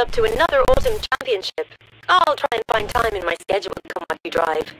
up to another autumn championship. I'll try and find time in my schedule to come watch you drive.